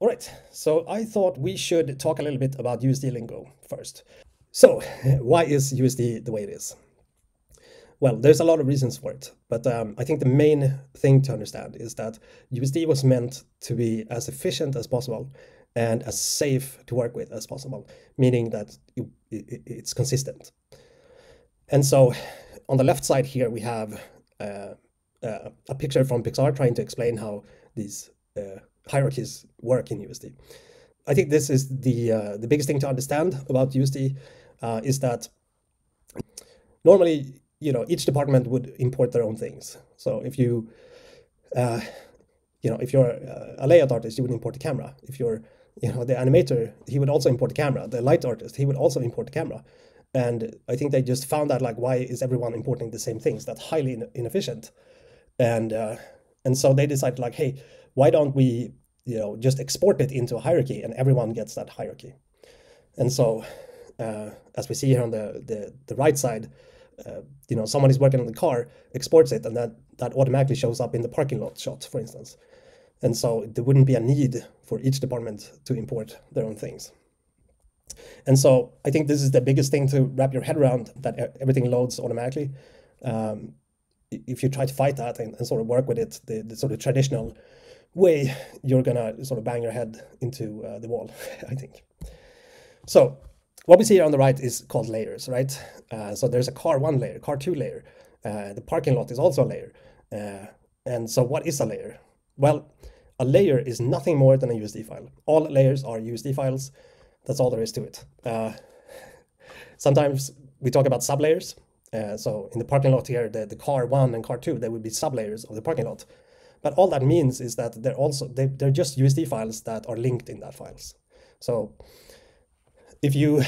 All right, so I thought we should talk a little bit about USD lingo first. So, why is USD the way it is? Well, there's a lot of reasons for it, but um, I think the main thing to understand is that USD was meant to be as efficient as possible and as safe to work with as possible, meaning that it, it, it's consistent. And so on the left side here, we have uh, uh, a picture from Pixar trying to explain how these uh, hierarchies work in USD. I think this is the uh, the biggest thing to understand about USD uh, is that normally you know each department would import their own things. So if you uh, you know if you're a layout artist, you would import the camera. If you're you know the animator, he would also import the camera. The light artist, he would also import the camera. And I think they just found out like why is everyone importing the same things? That's highly inefficient. And uh, and so they decided like, hey, why don't we you know just export it into a hierarchy and everyone gets that hierarchy? And so uh, as we see here on the the, the right side, uh, you know someone is working on the car, exports it, and that that automatically shows up in the parking lot shot, for instance. And so there wouldn't be a need for each department to import their own things. And so I think this is the biggest thing to wrap your head around that everything loads automatically. Um, if you try to fight that and, and sort of work with it the, the, sort of traditional way, you're gonna sort of bang your head into uh, the wall, I think. So what we see here on the right is called layers, right? Uh, so there's a car one layer, car two layer. Uh, the parking lot is also a layer. Uh, and so what is a layer? Well, a layer is nothing more than a USD file. All layers are USD files. That's all there is to it. Uh, sometimes we talk about sublayers. Uh, so in the parking lot here, the, the car one and car two, they would be sublayers of the parking lot. But all that means is that they're also they, they're just USD files that are linked in that files. So if you,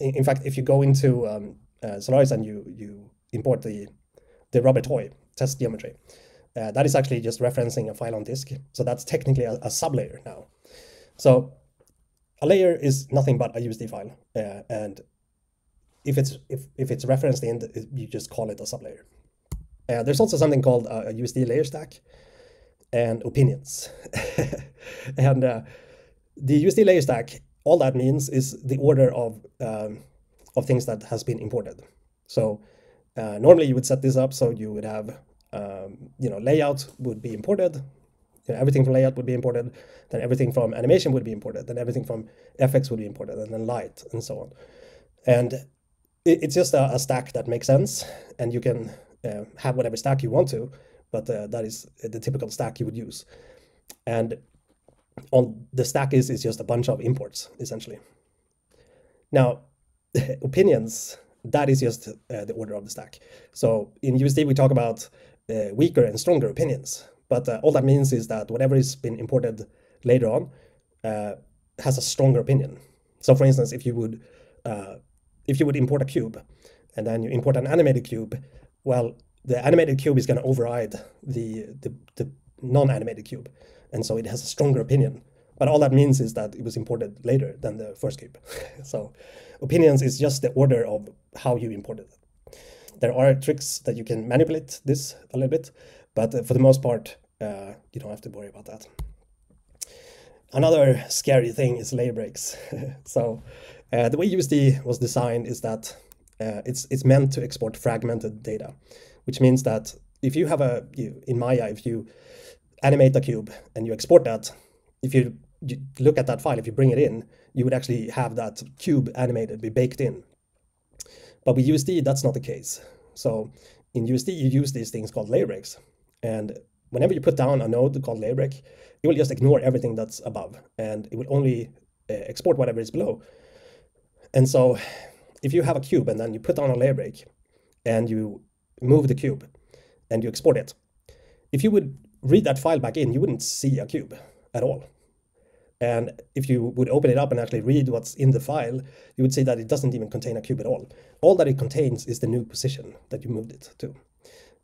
in fact, if you go into um, uh, Solaris and you you import the the rubber toy test geometry, uh, that is actually just referencing a file on disk. So that's technically a, a sublayer now. So a layer is nothing but a USD file, uh, and if it's if, if it's referenced in, you just call it a sublayer. Uh, there's also something called a, a USD layer stack and opinions. and uh, the USD layer stack, all that means is the order of um, of things that has been imported. So uh, normally you would set this up so you would have um, you know layout would be imported, you know, everything from layout would be imported, then everything from animation would be imported, then everything from FX would be imported, and then light and so on. And it, it's just a, a, stack that makes sense, and you can uh, have whatever stack you want to, but uh, that is the typical stack you would use. And on the stack is is just a bunch of imports essentially. Now, opinions that is just uh, the order of the stack. So in USD we talk about uh, weaker and stronger opinions. But uh, all that means is that whatever has been imported later on uh, has a stronger opinion. So for instance, if you would uh, if you would import a cube and then you import an animated cube, well, the animated cube is going to override the, the, the non-animated cube. And so it has a stronger opinion. But all that means is that it was imported later than the first cube. so opinions is just the order of how you imported it. There are tricks that you can manipulate this a little bit, but for the most part, uh, you don't have to worry about that. Another scary thing is layer breaks. so uh, the way USD was designed is that uh, it's it's meant to export fragmented data, which means that if you have a you, in Maya, if you animate a cube and you export that, if you, you look at that file, if you bring it in, you would actually have that cube animated, be baked in. But with USD, that's not the case. So in USD, you use these things called layer breaks. And whenever you put down a node called layer break, it will just ignore everything that's above and it will only uh, export whatever is below. And so if you have a cube and then you put down a layer break and you move the cube and you export it, if you would read that file back in, you wouldn't see a cube at all. And if you would open it up and actually read what's in the file, you would see that it doesn't even contain a cube at all. All that it contains is the new position that you moved it to.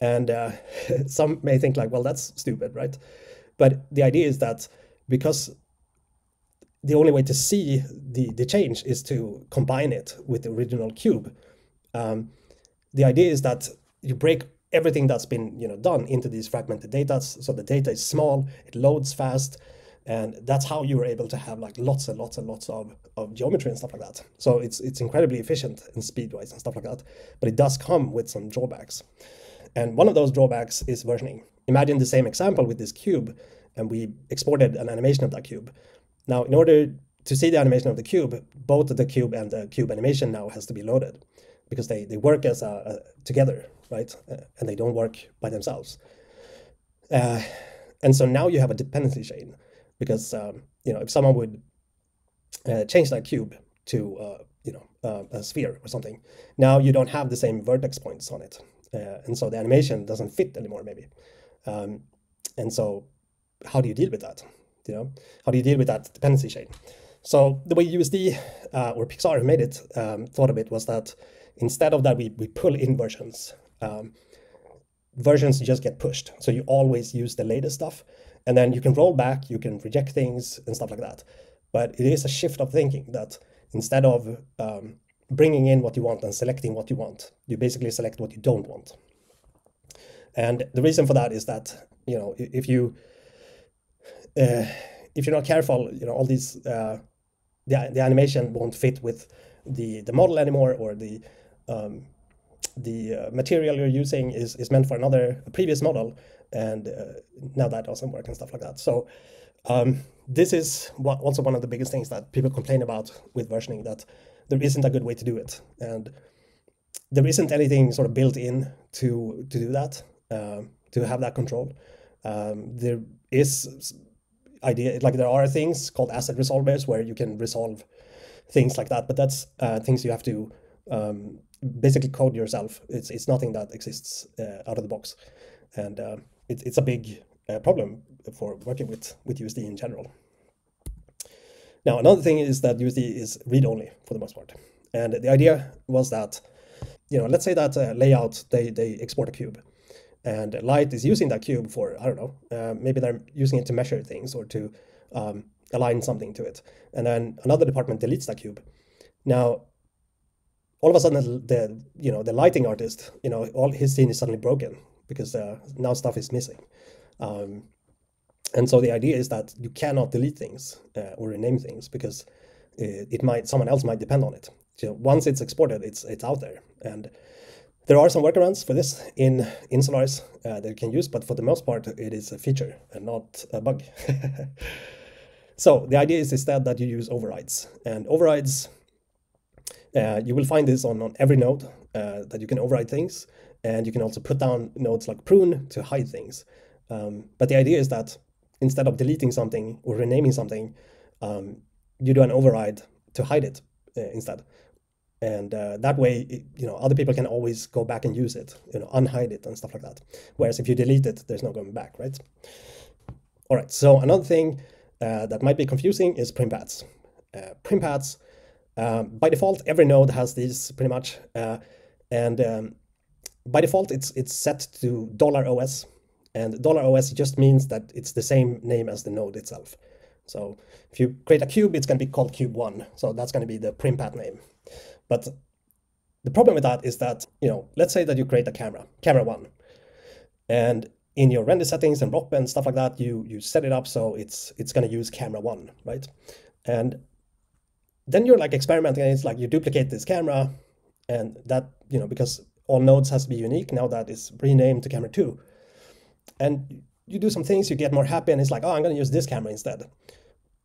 And uh, some may think like, well, that's stupid, right? But the idea is that because the only way to see the, the change is to combine it with the original cube, um, the idea is that you break everything that's been you know done into these fragmented data. So the data is small, it loads fast, and that's how you were able to have like lots and lots and lots of, of geometry and stuff like that. So it's it's incredibly efficient and speed wise and stuff like that but it does come with some drawbacks. And one of those drawbacks is versioning. Imagine the same example with this cube and we exported an animation of that cube. Now in order to see the animation of the cube both the cube and the cube animation now has to be loaded because they, they work as a, a together right uh, and they don't work by themselves uh, and so now you have a dependency chain because um, you know if someone would uh, change that cube to uh, you know uh, a sphere or something, now you don't have the same vertex points on it, uh, and so the animation doesn't fit anymore maybe, um, and so how do you deal with that? You know, how do you deal with that dependency chain? So the way USD or Pixar made it, um, thought of it was that instead of that, we, we pull in versions. Um, versions just get pushed. So you always use the latest stuff. And then you can roll back, you can reject things and stuff like that. But it is a shift of thinking that instead of um, bringing in what you want and selecting what you want, you basically select what you don't want. And the reason for that is that you know if you uh, if you're not careful, you know all these uh, the the animation won't fit with the the model anymore or the um, the uh, material you're using is, is meant for another previous model and uh, now that doesn't work and stuff like that. So um, this is what, also one of the biggest things that people complain about with versioning that there isn't a good way to do it. And there isn't anything sort of built in to to do that uh, to have that control. Um, there is idea like there are things called asset resolvers where you can resolve things like that but that's uh, things you have to um, basically code yourself. It's it's nothing that exists uh, out of the box, and uh, it, it's a big uh, problem for working with with USD in general. Now another thing is that USD is read only for the most part, and the idea was that you know let's say that uh, layout they they export a cube, and Light is using that cube for I don't know uh, maybe they're using it to measure things or to um, align something to it, and then another department deletes that cube. Now all of a sudden the, you know the lighting artist you know all his scene is suddenly broken because uh, now stuff is missing. Um, and so the idea is that you cannot delete things uh, or rename things because it, it, might someone else might depend on it. So once it's exported it's it's out there. And there are some workarounds for this in in Solaris uh, that you can use but for the most part it is a feature and not a bug. So the idea is instead that you use overrides. And overrides uh, you will find this on, on every node uh, that you can override things. And you can also put down nodes like prune to hide things. Um, but the idea is that instead of deleting something or renaming something, um, you do an override to hide it uh, instead. And uh, that way, it, you know, other people can always go back and use it, you know, unhide it and stuff like that. Whereas if you delete it, there's no going back, right? All right. So another thing uh, that might be confusing is primpaths. Uh, primpaths um, by default, every node has these pretty much, uh, and um, by default, it's it's set to dollar $OS, and dollar $OS just means that it's the same name as the node itself. So if you create a cube, it's going to be called cube1, so that's going to be the primpath name. But the problem with that is that, you know, let's say that you create a camera, camera one, and in your render settings and ROP and stuff like that, you you set it up so it's it's going to use camera one, right? And then you're like experimenting and it's like you duplicate this camera and that you know because all nodes has to be unique now that is renamed to camera 2 and you do some things you get more happy and it's like oh i'm going to use this camera instead.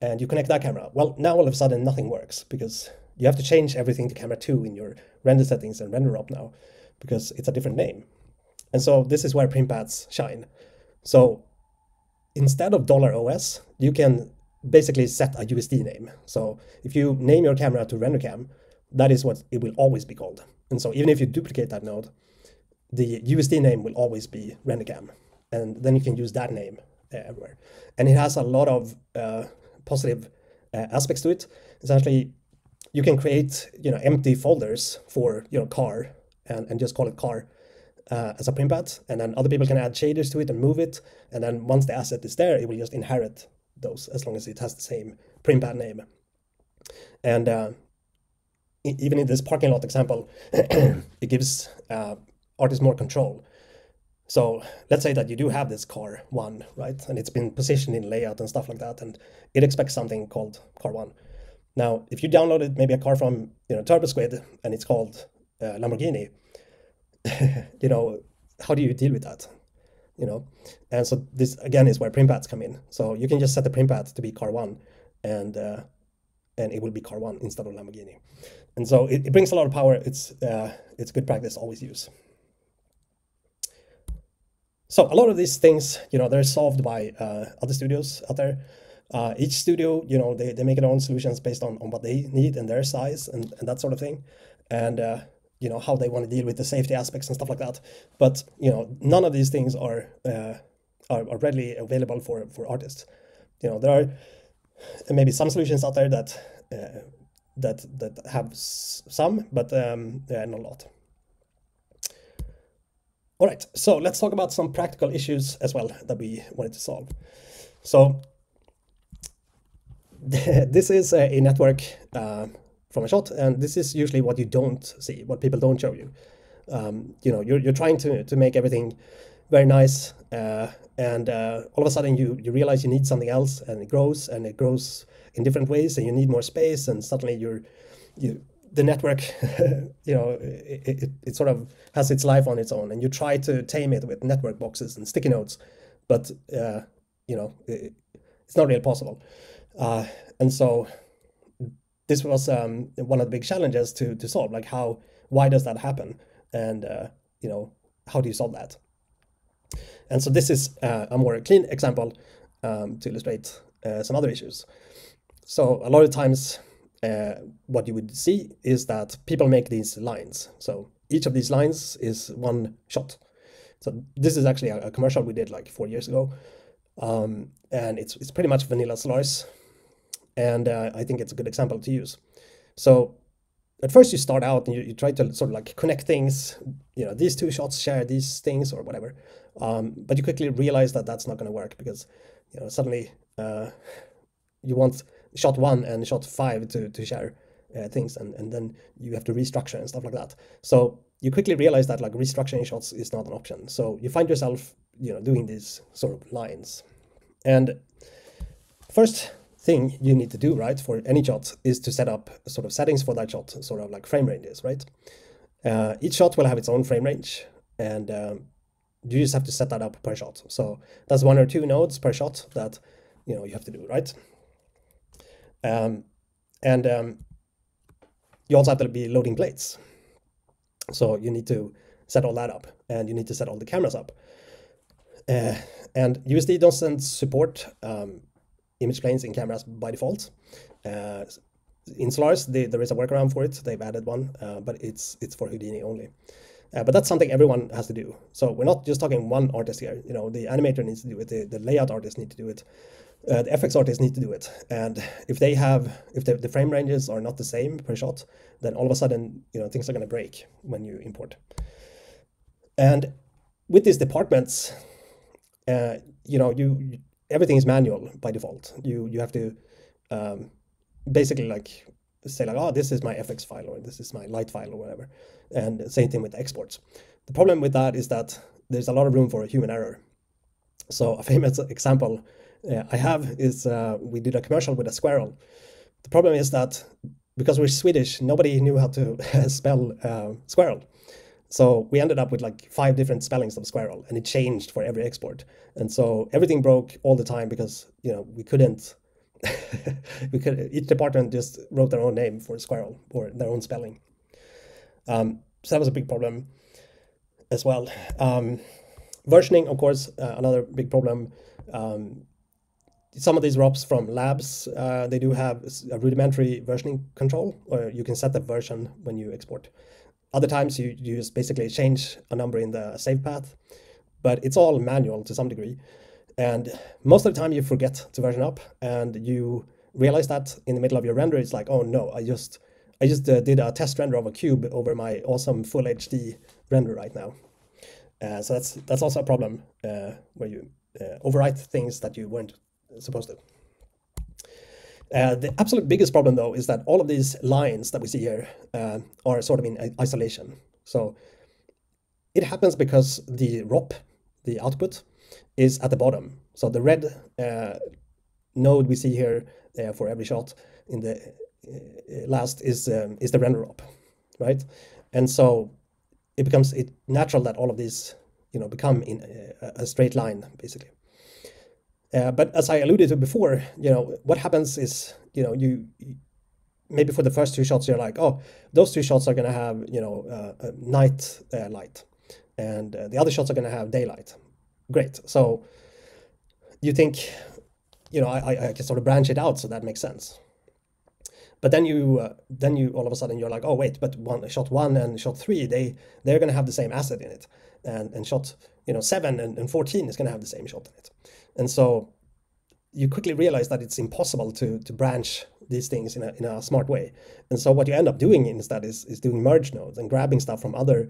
And you connect that camera. Well now all of a sudden nothing works because you have to change everything to camera 2 in your render settings and render ROP now because it's a different name. And so this is where primpaths shine. So instead of $OS you can basically set a USD name. So if you name your camera to RenderCam, that is what it will always be called. And so even if you duplicate that node, the USD name will always be RenderCam. And then you can use that name uh, everywhere. And it has a lot of uh, positive uh, aspects to it. Essentially, you can create you know empty folders for your car and, and just call it car uh, as a primpath. And then other people can add shaders to it and move it. And then once the asset is there, it will just inherit those as long as it has the same primpath name. And uh, even in this parking lot example, it gives uh, artists more control. So let's say that you do have this car one, right? And it's been positioned in layout and stuff like that, and it expects something called car one. Now, if you downloaded maybe a car from you know TurboSquid and it's called uh, Lamborghini, you know, how do you deal with that? You know, and so this again is where primpaths come in. So you can just set the primpath to be car one, and uh, and it will be car one instead of Lamborghini. And so it, it brings a lot of power. It's uh, it's good practice. Always use. So a lot of these things, you know, they're solved by uh, other studios out there. Uh, each studio, you know, they, they make their own solutions based on, on what they need and their size and, and that sort of thing. And, uh, you know, how they want to deal with the safety aspects and stuff like that. But, you know, none of these things are, uh, are, are readily available for, for artists. You know, there are maybe some solutions out there that, uh, that, that have some, but um, there are not a lot. All right, so let's talk about some practical issues as well that we wanted to solve. So this is a, network uh, from a shot, and this is usually what you don't see, what people don't show you. Um, you know, you're, you're trying to, to make everything very nice, uh, and uh, all of a sudden you, you realize you need something else, and it grows, and it grows in different ways, and you need more space, and suddenly you're you the network, you know, it, it, it, sort of has its life on its own, and you try to tame it with network boxes and sticky notes, but uh, you know, it, it's not really possible. Uh, and so this was um, one of the big challenges to to solve. Like, how, why does that happen, and uh, you know, how do you solve that? And so this is uh, a more clean example um, to illustrate uh, some other issues. So a lot of times uh, what you would see is that people make these lines. So each of these lines is one shot. So this is actually a, a commercial we did like four years ago, um, and it's it's pretty much vanilla Solaris, and uh, I think it's a good example to use. So at first you start out and you, you try to sort of like connect things. You know, these two shots share these things or whatever, um, but you quickly realize that that's not going to work because you know suddenly uh, you want shot one and shot five to, to share uh, things and, and then you have to restructure and stuff like that. So you quickly realize that like restructuring shots is not an option. So you find yourself, you know, doing these sort of lines. And first thing you need to do, right, for any shot is to set up sort of settings for that shot, sort of like frame ranges, right? Uh, each shot will have its own frame range and um, you just have to set that up per shot. So that's one or two nodes per shot that, you know, you have to do, right? Um, and um, you also have to be loading plates. So you need to set all that up and you need to set all the cameras up. Uh, and USD doesn't support um, image planes in cameras by default. Uh, in Solaris, they, there is a workaround for it. They've added one, uh, but it's it's for Houdini only. Uh, but that's something everyone has to do. So we're not just talking one artist here. You know, the animator needs to do it. The, the layout artist need to do it uh, the FX artists need to do it. And if they have, if the, the frame ranges are not the same per shot, then all of a sudden, you know, things are going to break when you import. And with these departments, uh, you know, you, everything is manual by default. You you have to um, basically like say like, oh, this is my FX file or this is my light file or whatever. And same thing with exports. The problem with that is that there's a lot of room for a human error. So a famous example uh, I have is uh, we did a commercial with a squirrel. The problem is that because we're Swedish, nobody knew how to spell uh, squirrel. So we ended up with like five different spellings of squirrel, and it changed for every export. And so everything broke all the time because you know we couldn't. we could each department just wrote their own name for squirrel or their own spelling. Um, so that was a big problem as well. Um, versioning, of course, uh, another big problem. Um, some of these ROPs from labs, uh, they do have a rudimentary versioning control, or you can set the version when you export. Other times you, you just basically change a number in the save path, but it's all manual to some degree. And most of the time you forget to version up and you realize that in the middle of your render, it's like, oh no, I just I just uh, did a test render of a cube over my awesome full HD render right now. Uh, so that's that's also a problem uh, where you uh, overwrite things that you weren't supposed to. Uh, the absolute biggest problem, though, is that all of these lines that we see here uh, are sort of in isolation. So it happens because the ROP the output, is at the bottom. So the red uh, node we see here uh, for every shot in the uh, last is um, is the render ROP, right? And so it becomes it natural that all of these you know become in a, a straight line basically. Uh, but as I alluded to before, you know what happens is you know you, maybe for the first two shots you're like oh those two shots are going to have you know uh, night uh, light and uh, the other shots are going to have daylight. Great. So you think you know I, I can sort of branch it out so that makes sense. But then you uh, then you all of a sudden you're like oh wait but one shot one and shot three they they're going to have the same asset in it and and shot you know seven and, and 14 is going to have the same shot in it and so you quickly realize that it's impossible to to branch these things in a, in a smart way and so what you end up doing instead is, is doing merge nodes and grabbing stuff from other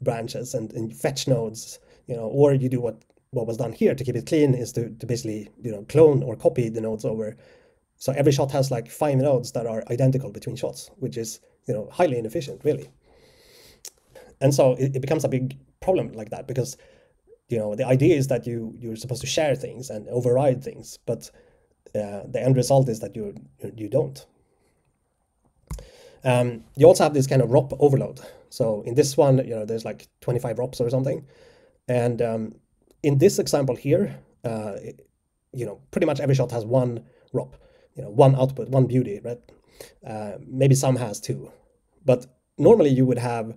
branches and, and fetch nodes you know or you do what what was done here to keep it clean is to, to basically you know clone or copy the nodes over so every shot has like five nodes that are identical between shots, which is you know highly inefficient, really. And so it, it becomes a big problem like that because you know the idea is that you you're supposed to share things and override things, but uh, the end result is that you you don't. Um, you also have this kind of ROP overload. So in this one, you know, there's like 25 ROPs or something, and um, in this example here, uh, it, you know, pretty much every shot has one ROP you know one output, one beauty, right? Uh, maybe some has two, but normally you would have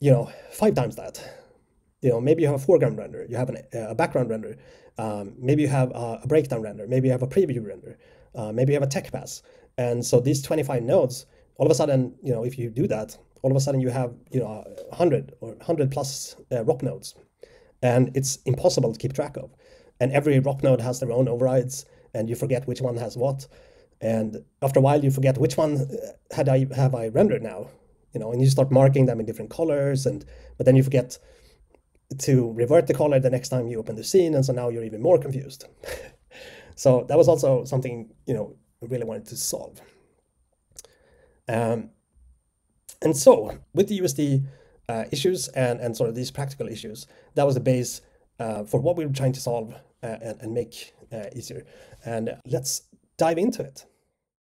you know five times that. You know, maybe you have a foreground render, you have an, a background render, um, maybe you have a, breakdown render, maybe you have a preview render, uh, maybe you have a tech pass, and so these 25 nodes, all of a sudden, you know, if you do that, all of a sudden you have you know 100 or 100 plus uh, ROP nodes, and it's impossible to keep track of. And every ROP node has their own overrides and you forget which one has what. And after a while, you forget which one uh, had I have I rendered now, you know, and you start marking them in different colors, and but then you forget to revert the color the next time you open the scene, and so now you're even more confused. so that was also something you know I really wanted to solve. Um, and so with the USD uh, issues and and sort of these practical issues, that was the base uh, for what we were trying to solve uh, and, and make uh, easier. And let's dive into it.